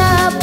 நீங்க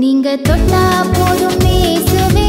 நீங்க தொட்டா போதும் பேசுவே.